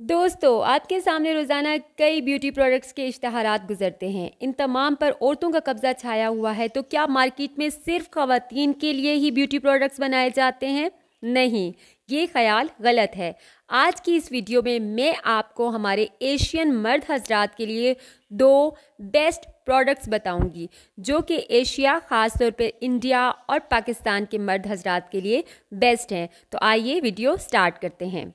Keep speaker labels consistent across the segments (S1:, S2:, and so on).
S1: दोस्तों आपके सामने रोज़ाना कई ब्यूटी प्रोडक्ट्स के इश्तहारात गुजरते हैं। इन तमाम पर औरतों का कब्ज़ा छाया हुआ है तो क्या मार्केट में सिर्फ़ खातन के लिए ही ब्यूटी प्रोडक्ट्स बनाए जाते हैं? नहीं, ये ख्याल गलत है। आज की इस वीडियो में मैं आपको हमारे एशियन मर्द हजरात के लिए दो बेस्ट प्रोडक्ट्स बताऊँगी, जो कि एशिया ख़ास तौर पर इंडिया और पाकिस्तान के मर्द हजरात के लिए बेस्ट हैं। तो आइए वीडियो स्टार्ट करते हैं।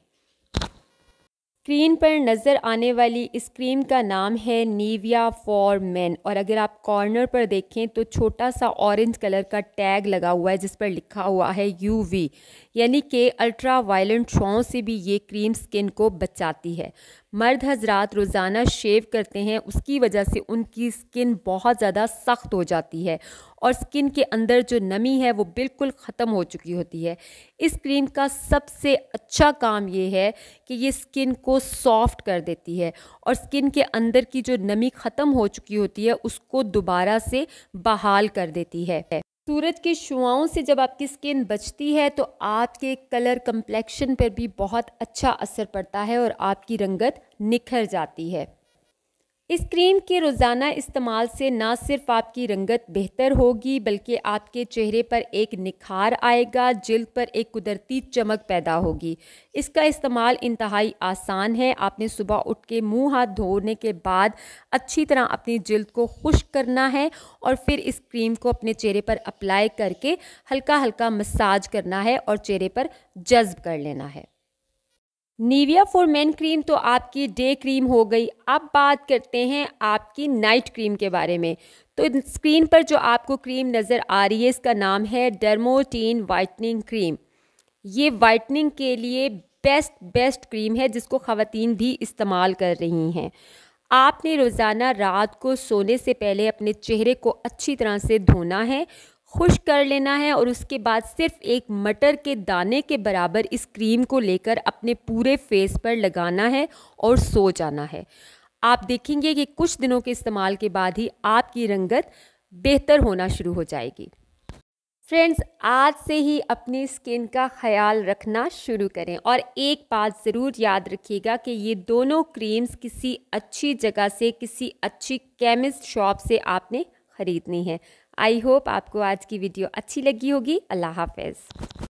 S1: स्क्रीन पर नज़र आने वाली इस क्रीम का नाम है नीविया फॉर मैन और अगर आप कॉर्नर पर देखें तो छोटा सा ऑरेंज कलर का टैग लगा हुआ है, जिस पर लिखा हुआ है यूवी यानी कि अल्ट्रा वायलेंट शॉ से भी ये क्रीम स्किन को बचाती है। मर्द हजरात रोज़ाना शेव करते हैं, उसकी वजह से उनकी स्किन बहुत ज़्यादा सख्त हो जाती है। और स्किन के अंदर जो नमी है वो बिल्कुल ख़त्म हो चुकी होती है। इस क्रीम का सबसे अच्छा काम ये है कि ये स्किन को सॉफ्ट कर देती है और स्किन के अंदर की जो नमी ख़त्म हो चुकी होती है, उसको दोबारा से बहाल कर देती है। सूरज की शुआओं से जब आपकी स्किन बचती है तो आपके कलर कम्प्लेक्शन पर भी बहुत अच्छा असर पड़ता है और आपकी रंगत निखर जाती है। इस क्रीम के रोज़ाना इस्तेमाल से ना सिर्फ़ आपकी रंगत बेहतर होगी, बल्कि आपके चेहरे पर एक निखार आएगा, जल्द पर एक कुदरती चमक पैदा होगी। इसका इस्तेमाल इंतहाई आसान है। आपने सुबह उठ के मुँह हाथ धोने के बाद अच्छी तरह अपनी जल्द को खुश्क करना है और फिर इस क्रीम को अपने चेहरे पर अप्लाई करके हल्का हल्का मसाज करना है और चेहरे पर जज्ब कर लेना है। नीविया फॉर मेन क्रीम तो आपकी डे क्रीम हो गई। अब बात करते हैं आपकी नाइट क्रीम के बारे में। तो स्क्रीन पर जो आपको क्रीम नज़र आ रही है, इसका नाम है डर्मोटीन वाइटनिंग क्रीम ये वाइटनिंग के लिए बेस्ट बेस्ट क्रीम है, जिसको ख़वातीन भी इस्तेमाल कर रही हैं। आपने रोज़ाना रात को सोने से पहले अपने चेहरे को अच्छी तरह से धोना है खुश कर लेना है और उसके बाद सिर्फ़ एक मटर के दाने के बराबर इस क्रीम को लेकर अपने पूरे फेस पर लगाना है और सो जाना है। आप देखेंगे कि कुछ दिनों के इस्तेमाल के बाद ही आपकी रंगत बेहतर होना शुरू हो जाएगी। फ्रेंड्स, आज से ही अपनी स्किन का ख्याल रखना शुरू करें और एक बात ज़रूर याद रखिएगा कि ये दोनों क्रीम्स किसी अच्छी जगह से, किसी अच्छी केमिस्ट शॉप से आपने ख़रीदनी है। आई होप आपको आज की वीडियो अच्छी लगी होगी। अल्लाह हाफिज़।